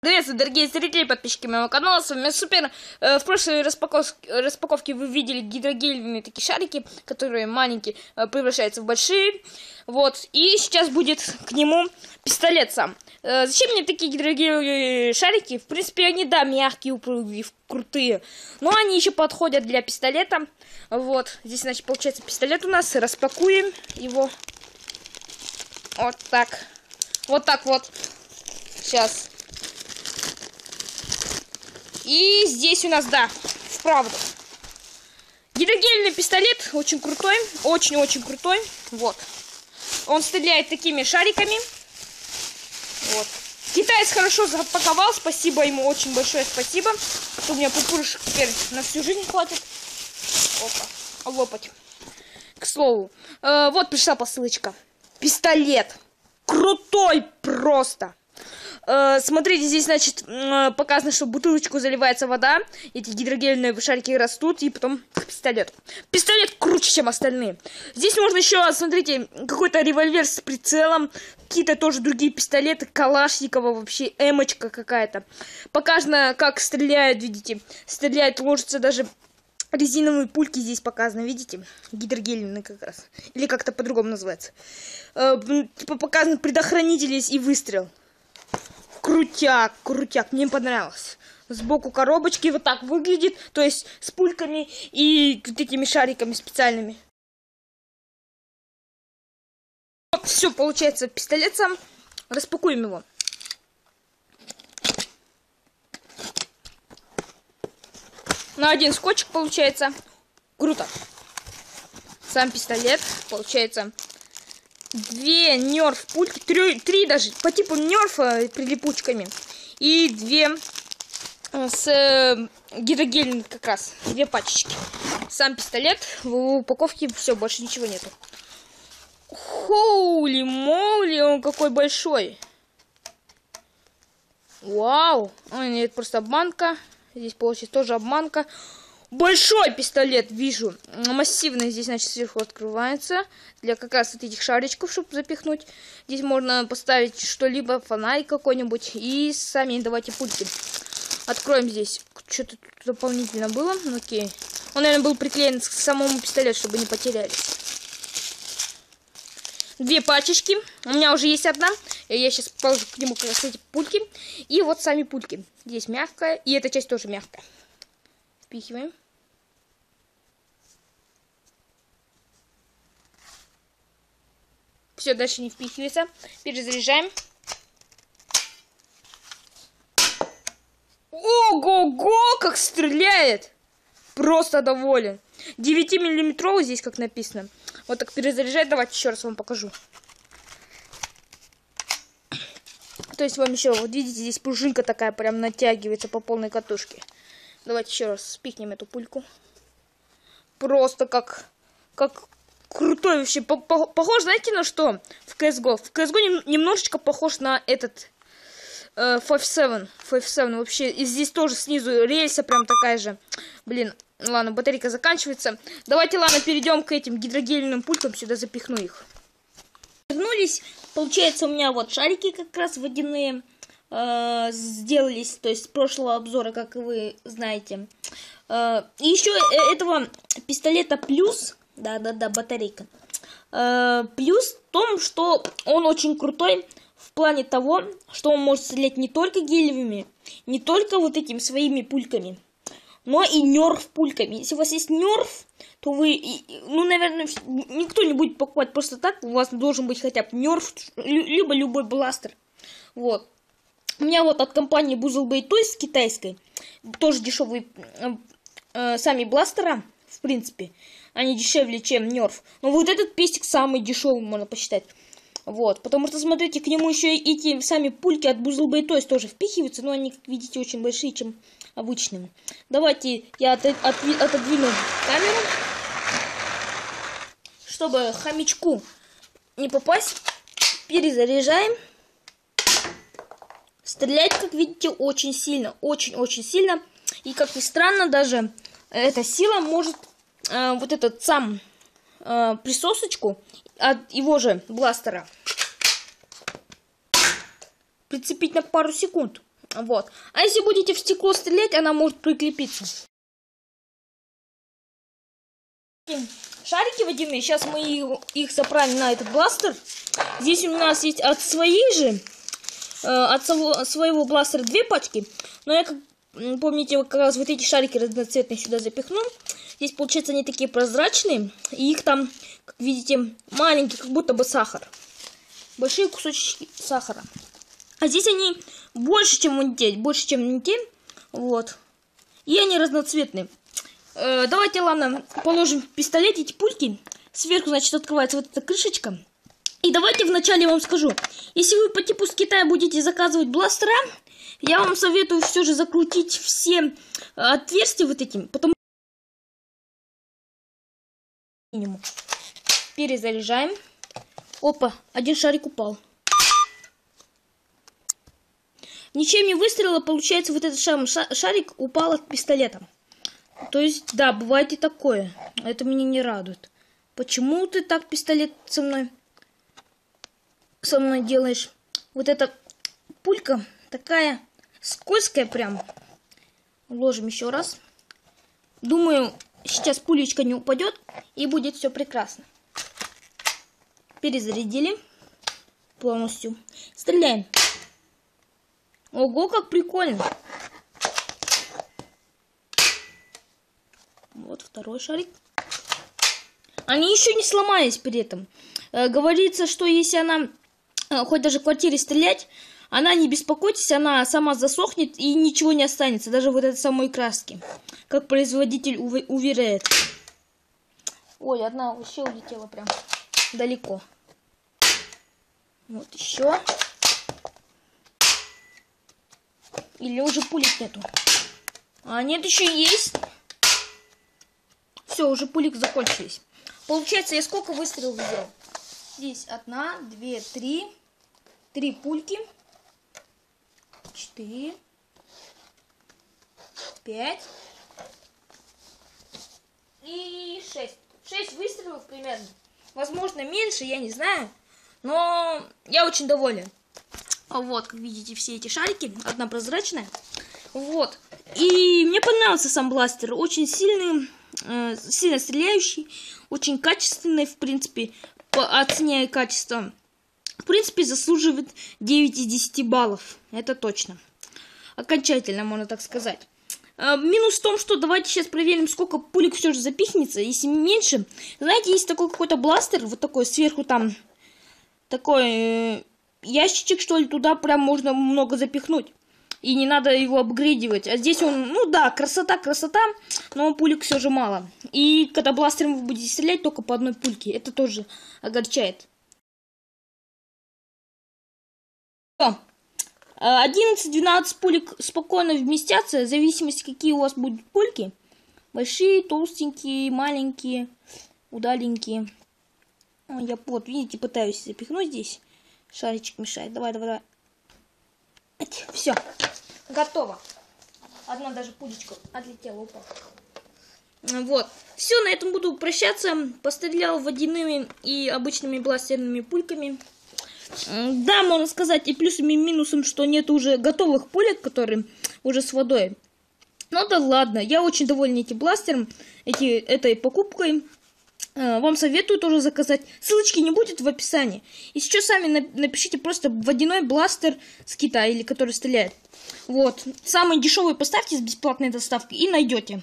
Приветствую, дорогие зрители и подписчики моего канала, с вами Супер. Э, в прошлой распаковке, распаковке вы видели гидрогельные такие шарики, которые маленькие э, превращаются в большие. Вот, и сейчас будет к нему пистолет сам. Э, зачем мне такие гидрогельные шарики? В принципе, они, да, мягкие, упругие, крутые, но они еще подходят для пистолета. Вот, здесь, значит, получается пистолет у нас. Распакуем его. Вот так. Вот так вот. Сейчас. И здесь у нас, да, вправду. Гидрогельный пистолет, очень крутой, очень-очень крутой. Вот. Он стреляет такими шариками. Вот. Китаец хорошо запаковал, спасибо ему, очень большое спасибо. У меня пупырышек теперь на всю жизнь хватит. Опа, лопать. К слову, э, вот пришла посылочка. Пистолет. Крутой просто. Э, смотрите, здесь, значит, э, показано, что бутылочку заливается вода. Эти гидрогельные шарики растут, и потом к пистолету. Пистолет круче, чем остальные. Здесь можно еще, смотрите, какой-то револьвер с прицелом. Какие-то тоже другие пистолеты. Калашникова вообще, эмочка какая-то. Показано, как стреляют, видите. Стреляет, ложится даже резиновые пульки здесь показаны, видите? Гидрогельные как раз. Или как-то по-другому называется. Э, типа показаны предохранители и выстрел крутяк, крутяк, мне понравилось. Сбоку коробочки вот так выглядит, то есть с пульками и такими шариками специальными. Вот, все, получается, пистолет сам. Распакуем его. На один скотчик получается. Круто. Сам пистолет получается две нерф пульки, три, три даже, по типу нерфа прилипучками. И две э, с э, гидрогелем как раз, две пачечки. Сам пистолет, в упаковке все, больше ничего нету. Хоули моли, он какой большой. Вау, Ой, нет, просто обманка. Здесь получится тоже обманка. Большой пистолет вижу. Массивный здесь, значит, сверху открывается. Для как раз вот этих шаричков, чтобы запихнуть. Здесь можно поставить что-либо, фонарик какой-нибудь. И сами давайте пульки. Откроем здесь. Что-то тут дополнительно было. Ну, окей. Он, наверное, был приклеен к самому пистолету, чтобы не потерялись. Две пачечки. У меня уже есть одна. Я сейчас положу к нему как раз эти пульки. И вот сами пульки. Здесь мягкая. И эта часть тоже мягкая. Впихиваем. Все, дальше не впихивается. Перезаряжаем. Ого-го, как стреляет! Просто доволен. 9-миллиметровый здесь, как написано. Вот так перезаряжать. Давайте еще раз вам покажу. То есть вам еще, вот видите, здесь пружинка такая прям натягивается по полной катушке. Давайте еще раз спихнем эту пульку. Просто как, как крутой вообще. Похож, знаете, на что? В CSGO. В CSGO немножечко похож на этот э, 5-7. 5-7 вообще. И здесь тоже снизу рельса прям такая же. Блин, ладно, батарейка заканчивается. Давайте, ладно, перейдем к этим гидрогельным пультам. Сюда запихну их. Вернулись. Получается, у меня вот шарики как раз водяные э, сделались. То есть прошлого обзора, как вы знаете. Э, и еще э, этого пистолета плюс да-да-да, батарейка. Э, плюс в том, что он очень крутой в плане того, что он может стрелять не только гелевыми, не только вот этими своими пульками, но и нерф пульками. Если у вас есть нерф, то вы, ну, наверное, никто не будет покупать просто так. У вас должен быть хотя бы нерф, либо любой бластер. Вот. У меня вот от компании Buzzlebay Toys китайской, тоже дешевые э, сами бластера, в принципе они дешевле, чем Нерф. Но вот этот пестик самый дешевый, можно посчитать. Вот, потому что, смотрите, к нему еще и эти сами пульки от Buzzle Toys тоже впихиваются, но они, как видите, очень большие, чем обычные. Давайте я от, от, отодвину камеру, чтобы хомячку не попасть. Перезаряжаем. Стрелять, как видите, очень сильно, очень-очень сильно. И, как ни странно, даже эта сила может э, вот этот сам э, присосочку от его же бластера прицепить на пару секунд. Вот. А если будете в стекло стрелять, она может прикрепиться. Шарики водяные, сейчас мы их заправим на этот бластер. Здесь у нас есть от своей же, от своего бластера две пачки. Но я, как помните, как раз вот эти шарики разноцветные сюда запихну. Здесь, получается, они такие прозрачные. И их там, как видите, маленькие, как будто бы сахар. Большие кусочки сахара. А здесь они больше, чем вон больше, чем те. Вот. И они разноцветные. Э, давайте, ладно, положим пистолет эти пульки. Сверху, значит, открывается вот эта крышечка. И давайте вначале вам скажу. Если вы по типу с Китая будете заказывать бластера, я вам советую все же закрутить все отверстия вот этим, потому Перезаряжаем. Опа, один шарик упал. Ничем не выстрелила, получается, вот этот шарик упал от пистолета. То есть, да, бывает и такое. Это меня не радует. Почему ты так пистолет со мной, со мной делаешь? Вот эта пулька такая скользкая прям. Ложим еще раз. Думаю, сейчас пулечка не упадет и будет все прекрасно. Перезарядили полностью. Стреляем. Ого, как прикольно. Вот второй шарик. Они еще не сломались при этом. Э, говорится, что если она хоть даже в квартире стрелять, она, не беспокойтесь, она сама засохнет и ничего не останется, даже вот этой самой краски. Как производитель ув уверяет. Ой, одна вообще улетела прям далеко. Вот еще. Или уже пулек нету? А нет, еще есть. Все, уже пулик закончились. Получается, я сколько выстрелов сделал? Здесь одна, две, три. Три пульки. Четыре. Пять. И шесть. Шесть выстрелов примерно. Возможно, меньше, я не знаю. Но я очень доволен. Вот, как видите, все эти шарики. Одна прозрачная. Вот. И мне понравился сам бластер. Очень сильный, э, сильно стреляющий. Очень качественный, в принципе, по оцене качества. В принципе, заслуживает 9 из 10 баллов. Это точно. Окончательно, можно так сказать. Э, минус в том, что давайте сейчас проверим, сколько пулек все же запихнется. Если меньше, знаете, есть такой какой-то бластер, вот такой сверху там, такой э, ящичек, что ли, туда прям можно много запихнуть. И не надо его апгрейдивать. А здесь он, ну да, красота, красота, но пулек все же мало. И когда бластером вы будете стрелять только по одной пульке, это тоже огорчает. 11-12 пулек спокойно вместятся, в зависимости, какие у вас будут пульки. Большие, толстенькие, маленькие, удаленькие. Я вот, видите, пытаюсь запихнуть здесь. Шаричек мешает. Давай, давай, давай. Все. Готово. Одна даже пулечка отлетела, упала. Вот. Все, на этом буду прощаться. Пострелял водяными и обычными бластерными пульками. Да, можно сказать и плюсом, и минусом, что нет уже готовых пулек, которые уже с водой. Ну да ладно, я очень доволен этим бластером, эти, этой покупкой. Э, вам советую тоже заказать. Ссылочки не будет в описании. И сейчас сами напишите просто водяной бластер с Китая, или который стреляет. Вот. Самый дешевый поставьте с бесплатной доставкой и найдете.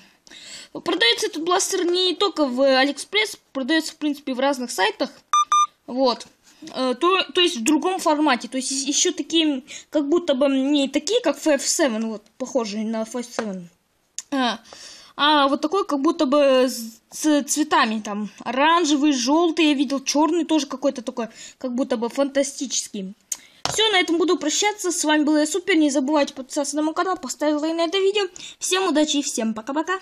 Продается этот бластер не только в Алиэкспресс, продается, в принципе, в разных сайтах. Вот. Э, то, то есть в другом формате. То есть еще такие, как будто бы не такие, как FF7, вот, похожие на FF7. А, а вот такой, как будто бы с, с цветами, там, оранжевый, желтый, я видел, черный тоже какой-то такой, как будто бы фантастический. Все, на этом буду прощаться. С вами был я Супер. Не забывайте подписаться на мой канал, поставить лайк на это видео. Всем удачи и всем пока-пока.